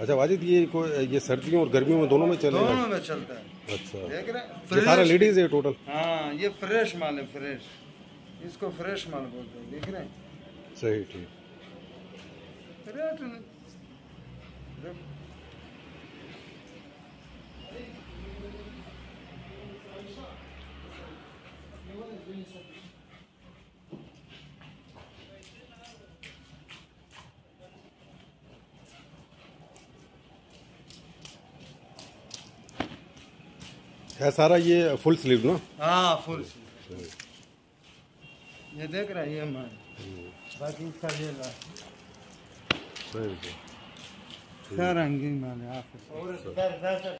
अच्छा वाजिद ये कोई ये सर्दियों और गर्मियों में दोनों में चलेगा दोनों में चलता है। अच्छा। देख रहे हैं? सारा लेडीज़ है टोटल हाँ ये फ्रेश माल है फ्रेश इसको फ्रेश माल बोलते हैं देख रहे हैं? सही ठीक। रेट है सारा ये फुल स्लीव ना? हाँ फुल ये देख रहा है ये माल बाकी इसका ये ला। सही ठीक सारा रंगीन माल है आप।